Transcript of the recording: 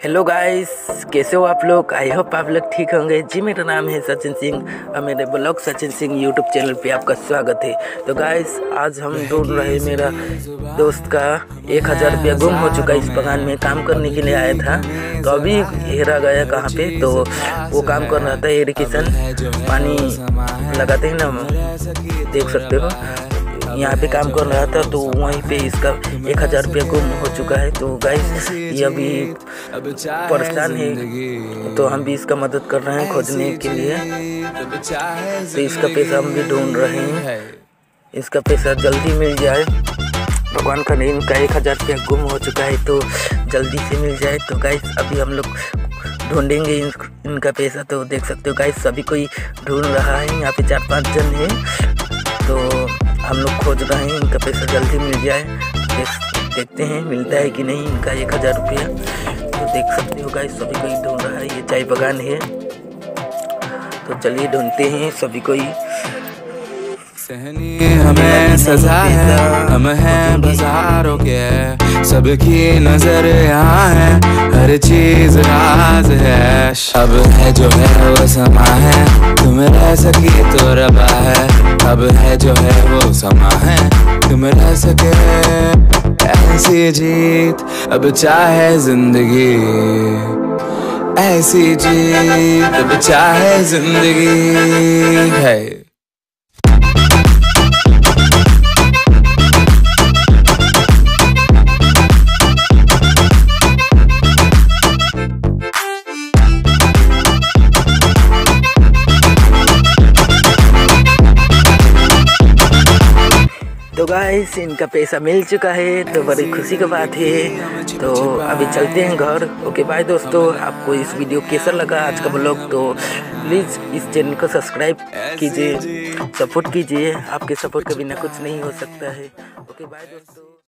Hello guys कैसे हो आप लोग? आई होप आप लोग ठीक होंगे। जी, मेरा नाम है सचिन सिंह और मेरे blog Sachin Singh YouTube channel पे आपका स्वागत है। तो गाइस आज हम ढूंढ रहे मेरा दोस्त का एक हज़ार रुपया गुम हो चुका है इस बगान में काम करने के लिए आया था। तो अभी हेरा गया कहाँ पे? तो वो काम कर रहा था इरिगेशन, पानी लगाते हैं ना, देख सकते हो। यहाँ पे काम कर रहा था तो वहीं पे इसका एक हज़ार रुपया गुम हो चुका है। तो गाइस ये अभी परेशान है। तो हम भी इसका मदद कर रहे हैं खोजने के लिए। तो इसका पैसा हम भी ढूंढ रहे हैं। इसका पैसा जल्दी मिल जाए। भगवान का नहीं इनका एक हज़ार रुपया गुम हो चुका है तो जल्दी से मिल जाए। तो गाइस अभी हम लोग ढूंढेंगे इन, इनका पैसा। तो देख सकते हो गाइस सभी कोई ढूंढ रहा है। यहाँ पे चार पाँच जन है। तो हम लोग खोज रहे हैं, इनका पैसा जल्दी मिल जाए। देख, देखते हैं, मिलता है कि नहीं, इनका एक हज़ार रुपया। तो देख सकते हो गाइस सभी कोई ढूंढ रहा है, ये चाय बगान है। तो चलिए ढूंढते हैं, सभी कोई। सहनी हमें सजा है, हम हैं बाजारों के। सबकी नज़र यहाँ हर चीज़ राज है। अब है जो है वो समा है। तुम रह सकी तो रबा है। अब है जो है वो समा है। तुम रह सके ऐसी जीत। अब चाहे ज़िंदगी। ऐसी जीत। अब चाहे ज़िंदगी। है। गाइस इनका पैसा मिल चुका है तो बड़ी खुशी की बात है। तो अभी चलते हैं घर। ओके बाय दोस्तों। आपको इस वीडियो कैसा लगा आज का ब्लॉग तो प्लीज़ इस चैनल को सब्सक्राइब कीजिए सपोर्ट कीजिए। आपके सपोर्ट के बिना कुछ नहीं हो सकता है। ओके बाय दोस्तों।